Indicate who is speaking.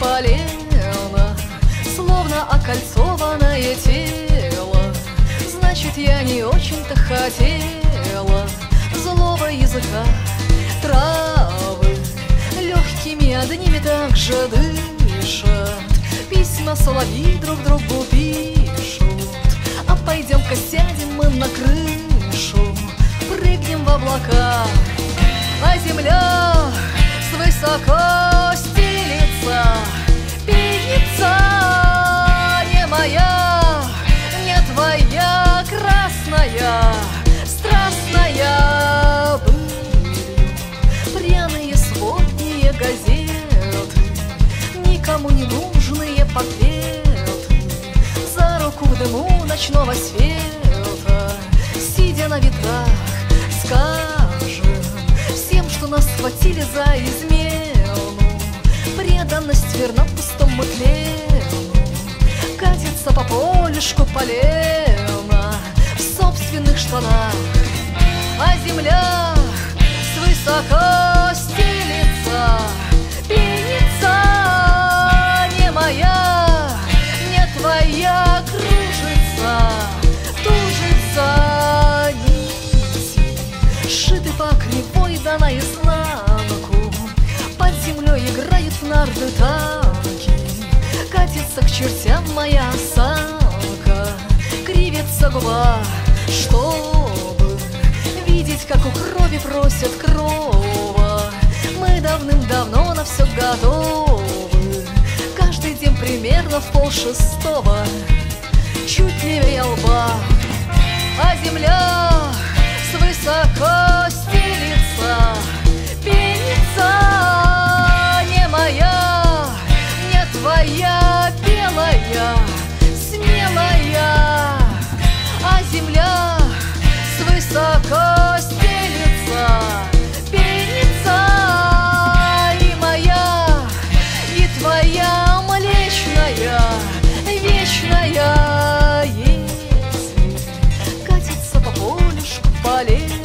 Speaker 1: полено, словно окольцованное тело. Значит, я не очень-то хотела злого языка травы. Легкими одними так же дышат, письма соловьи друг другу пишут. А пойдем-ка сядем мы на крышу, прыгнем в облака, а земля Никому не нужные портреты За руку в дыму ночного света Сидя на ветрах, скажем Всем, что нас схватили за измену. Преданность верна пустому тлену. Катится по полюшку полена В собственных штанах. А земля свысока Играет в нарды танки. Катится к чертям моя осанка. Кривится губа, чтобы Видеть, как у крови просят крова. Мы давным-давно на все готовы. Каждый день примерно в полшестого. Чуть левее лба А земля olhe